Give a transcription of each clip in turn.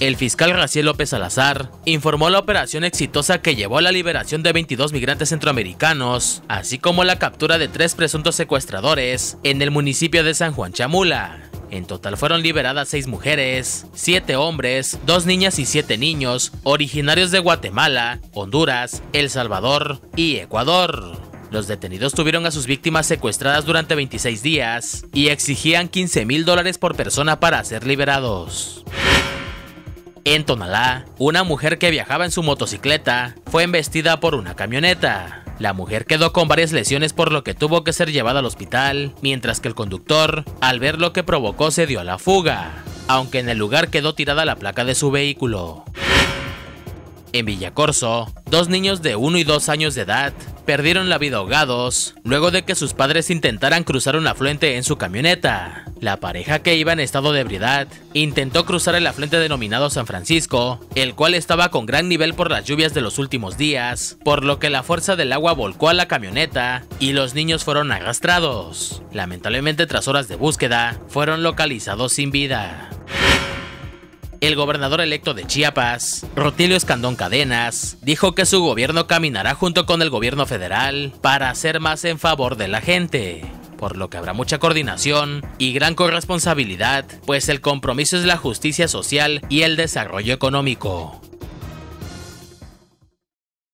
El fiscal Raciel López Salazar informó la operación exitosa que llevó a la liberación de 22 migrantes centroamericanos, así como la captura de tres presuntos secuestradores en el municipio de San Juan Chamula. En total fueron liberadas seis mujeres, siete hombres, dos niñas y siete niños, originarios de Guatemala, Honduras, El Salvador y Ecuador. Los detenidos tuvieron a sus víctimas secuestradas durante 26 días y exigían 15 mil dólares por persona para ser liberados. En Tonalá, una mujer que viajaba en su motocicleta fue embestida por una camioneta. La mujer quedó con varias lesiones por lo que tuvo que ser llevada al hospital, mientras que el conductor, al ver lo que provocó, se dio a la fuga, aunque en el lugar quedó tirada la placa de su vehículo. En Villacorso, dos niños de 1 y 2 años de edad perdieron la vida ahogados luego de que sus padres intentaran cruzar un afluente en su camioneta. La pareja que iba en estado de ebriedad intentó cruzar el afluente denominado San Francisco, el cual estaba con gran nivel por las lluvias de los últimos días, por lo que la fuerza del agua volcó a la camioneta y los niños fueron arrastrados. Lamentablemente tras horas de búsqueda, fueron localizados sin vida. El gobernador electo de Chiapas, Rotilio Escandón Cadenas, dijo que su gobierno caminará junto con el gobierno federal para hacer más en favor de la gente por lo que habrá mucha coordinación y gran corresponsabilidad, pues el compromiso es la justicia social y el desarrollo económico.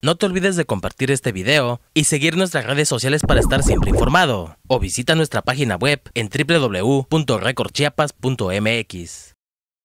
No te olvides de compartir este video y seguir nuestras redes sociales para estar siempre informado, o visita nuestra página web en www.recordchiapas.mx.